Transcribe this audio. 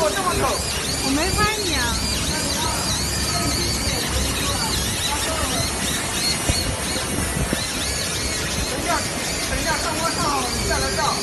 我这么丑？我没拍你啊。等一下，等一下，上坡上好，下来照。